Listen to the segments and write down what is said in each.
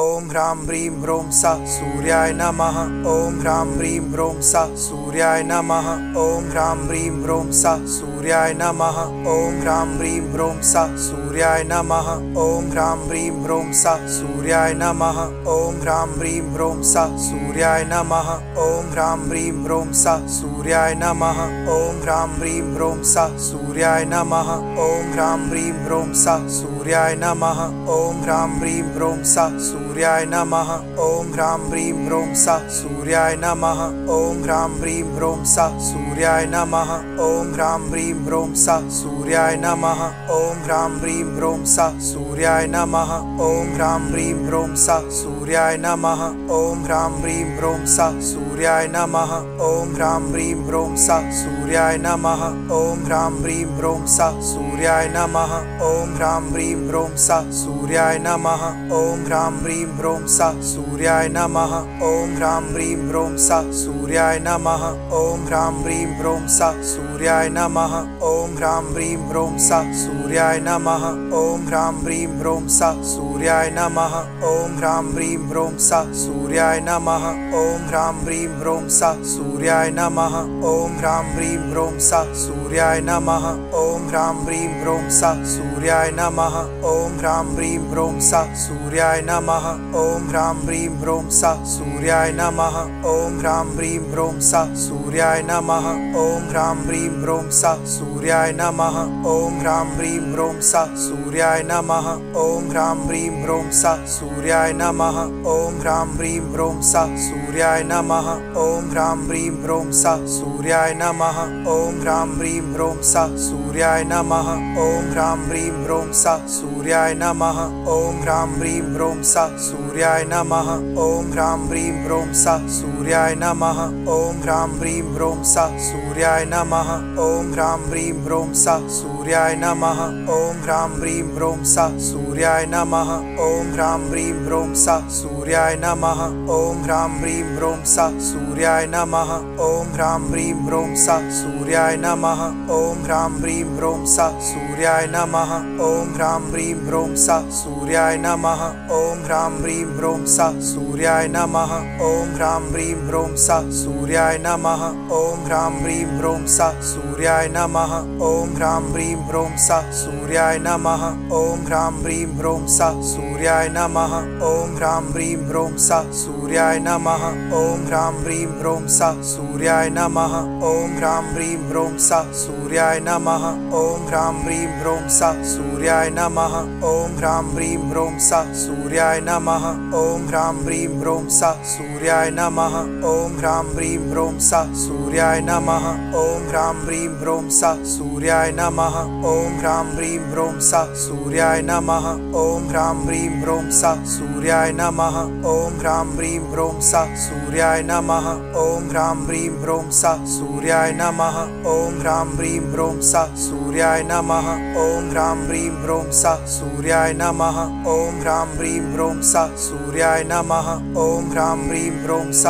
ॐ ह्रां ह्रीं ह्रों स सूर्याय नमः ॐ ह्रां ह्रीं ह्रों स सूर्याय नमः ॐ ह्रां ह्रीं ह्रों स सूर्याय नमः ॐ ह्रां ह्रीं ह्रों स सूर्याय नमः ॐ ह्रां ह्रीं ह्रों स सूर्याय नमः ॐ ह्रां ह्रीं ह्रों स सूर्याय नमः ॐ ह्रां ह्रीं ह्रों स सूर्याय नमः ॐ ह्रां ह्रीं ह्रों स सूर्याय नमः ॐ ह्रां ह्रीं ह्रों स सूर्याय नमः ॐ ह्रां ह्रीं ह्रों स सूर्याय नमः ॐ ह्रां ह्रीं ह्रों स सूर्याय नमः ॐ ह्रां ह्रीं ह्रों स सूर्याय नमः ॐ ह्रां ह्रीं ह्रों स सूर्याय नमः ॐ ह्रां ह्रीं ह्रों स सूर्याय नमः ॐ ह्रां ह्रीं ह्रों स सूर्याय नमः ॐ ह्रां ह्रीं ह्रों स सूर्याय नमः ॐ ह्रां ह्रीं ह्रों स सूर्याय नमः ॐ ह्रां ह्रीं ह्रों स सूर्याय नमः ॐ ह्रां ह्रीं ह्रों स सूर्याय नमः ॐ ह्रां ह्रीं ह्रों स सूर्याय नमः ॐ ह्रां ह्रीं ह्रों स सूर्याय नमः ॐ ह्रां ह्रीं ह्रों स सूर्याय नमः ॐ ह्रां ह्रीं ह्रों स सूर्याय नमः ॐ ह्रां ह्रीं ह्रों स सूर्याय नमः ॐ ह्रां ह्रीं ह्रों स सूर्याय नमः ॐ ह्रां ह्रीं ह्रों स सूर्याय नमः ॐ ह्रां ह्रीं ह्रों स सूर्याय नमः ॐ ह्रां ह्रीं ह्रों स सूर्याय नमः ॐ ह्रां ह्रीं ह्रों स सूर्याय नमः ॐ ह्रां ह्रीं ह्रों स सूर्याय नमः ॐ ह्रां ह्रीं ह्रों स सूर्याय नमः ॐ ह्रां ह्रीं ह्रों स सूर्याय नमः ॐ ह्रां ह्रीं ह्रों स सूर्याय नमः ॐ ह्रां ह्रीं ह्रों स सूर्याय नमः ॐ ह्रां ह्रीं ह्रों स सूर्याय नमः ॐ ह्रां ह्रीं ह्रों स सूर्याय नमः ॐ ह्रां ह्रीं ह्रों स सूर्याय नमः। ॐ ह्रां ह्रीं ह्रों स सूर्याय नमः। ॐ ह्रां ह्रीं ह्रों स सूर्याय नमः। ॐ ह्रां ह्रीं ह्रों स सूर्याय नमः। ॐ ह्रां ह्रीं ह्रों स सूर्याय नमः। ॐ ह्रां ह्रीं ह्रों स सूर्याय नमः। ॐ ह्रां ह्रीं ह्रों स सूर्याय नमः। ॐ ह्रां ह्रीं ह्रों स सूर्याय नमः। ॐ ह्रां ह्रीं ह्रों स सूर्याय नमः। ॐ ह्रां ह्रीं ह्रों स सूर्याय नमः। ॐ ह्रां ह्रीं ह्रों स सूर्याय नमः ॐ ह्रां ह्रीं ह्रों स सूर्याय नमः ॐ ह्रां ह्रीं ह्रों स सूर्याय नमः ॐ ह्रां ह्रीं ह्रों स सूर्याय नमः ॐ ह्रां ह्रीं ह्रों स सूर्याय नमः ॐ ह्रां ह्रीं ह्रों स सूर्याय नमः ॐ ह्रां ह्रीं ह्रों स सूर्याय नमः ॐ ह्रां ह्रीं ह्रों स सूर्याय नमः ॐ ह्रां ह्रीं ह्रों स सूर्याय नमः ॐ ह्रां ह्रीं ह्रों स सूर्याय नमः ॐ ह्रां ह्रीं ह्रों स सूर्याय नमः ॐ ह्रां ह्रीं ह्रों स सूर्याय नमः ॐ ह्रां ह्रीं ह्रों स सूर्याय नमः ॐ ह्रां ह्रीं ह्रों स सूर्याय नमः ॐ ह्रां ह्रीं ह्रों स सूर्याय नमः ॐ ह्रां ह्रीं ह्रों स सूर्याय नमः ॐ ह्रां ह्रीं ह्रों स सूर्याय नमः ॐ ह्रां ह्रीं ह्रों स सूर्याय नमः ॐ ह्रां ह्रीं ह्रों स सूर्याय नमः ॐ ह्रां ह्रीं ह्रों स सूर्याय नमः ॐ ह्रां ह्रीं ह्रों स सूर्याय नमः। ॐ ह्रां ह्रीं ह्रों स सूर्याय नमः। ॐ ह्रां ह्रीं ह्रों स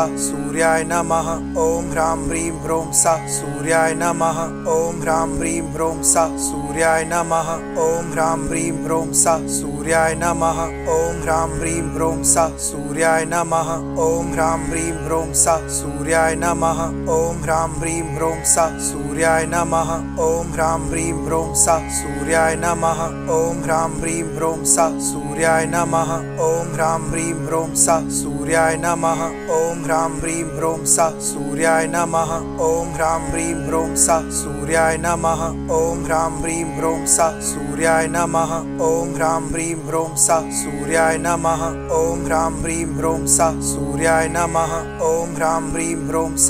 सूर्याय नमः ॐ ह्रां ह्रीं ह्रों स सूर्याय नमः ॐ ह्रां ह्रीं ह्रों स सूर्याय नमः ॐ ह्रां ह्रीं ह्रों स सूर्याय नमः ॐ ह्रां ह्रीं ह्रों स सूर्याय नमः ॐ ह्रां ह्रीं ह्रों स सूर्याय नमः ॐ ह्रां ह्रीं ह्रों स सूर्याय नमः ॐ ह्रां ह्रीं ह्रों स सूर्याय नमः ॐ ह्रां ह्रीं ह्रों स सूर्याय नमः ॐ ह्रां ह्रीं ह्रों स सूर्याय नमः ॐ ह्रां ह्रीं ह्रों स सूर्याय नमः। ॐ ह्रां ह्रीं ह्रों स सूर्याय नमः। ॐ ह्रां ह्रीं ह्रों स सूर्याय नमः। ॐ ह्रां ह्रीं ह्रों स सूर्याय नमः। ॐ ह्रां ह्रीं ह्रों स सूर्याय नमः। ॐ ह्रां ह्रीं ह्रों स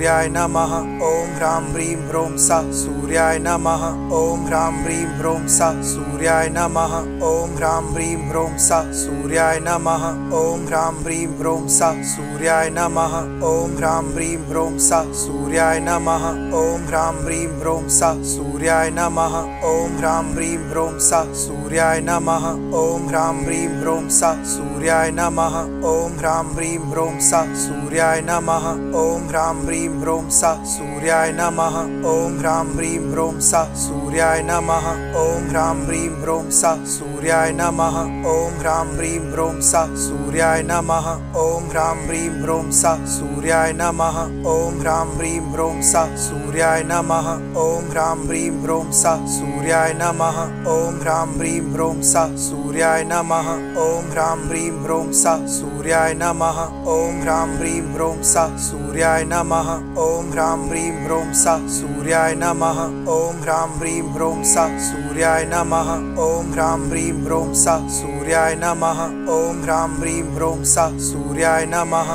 सूर्याय नमः ॐ ह्रां ह्रीं ह्रों स सूर्याय नमः ॐ ह्रां ह्रीं ह्रों स सूर्याय नमः ॐ ह्रां ह्रीं ह्रों स सूर्याय नमः ॐ ह्रां ह्रीं ह्रों स सूर्याय नमः ॐ ह्रां ह्रीं ह्रों स सूर्याय नमः ॐ ह्रां ह्रीं ह्रों स सूर्याय नमः ॐ ह्रां ह्रीं ह्रों स सूर्याय नमः ॐ ह्रां ह्रीं ह्रों स सूर्याय नमः ॐ ह्रां ह्रीं ह्रों स सूर्याय नमः ॐ ह्रां ह्रीं Rim Sa Sur सूर्याय नमः ॐ ह्रां ह्रीं ह्रों स सूर्याय नमः ॐ ह्रां ह्रीं ह्रीं सा सूर्याय नमः ॐ ह्रां ह्रीं ह्रों सा सूर्याय नमः ॐ ह्रां ह्रीं ह्रों सा सूर्याय नमः ॐ ह्रां ह्रीं ह्रों सा सूर्याय नमः ॐ ह्रां ह्रीं ह्रों सा सूर्याय नमः ॐ ह्रां ह्रीं ह्रों सा सूर्याय नमः ॐ ह्रां ह्रीं ह्रों सा सूर्याय नमः ॐ ह्रां ह्रीं ह्रों सा सूर्याय नमः ॐ ह्रां ह्रीं ह्रों सा सूर्याय नमः। ॐ ह्रां ह्रीं ह्रों सा सूर्याय नमः। ॐ ह्रां ह्रीं ह्रों सा सूर्याय नमः। ॐ ह्रां ह्रीं ह्रों सा सूर्याय नमः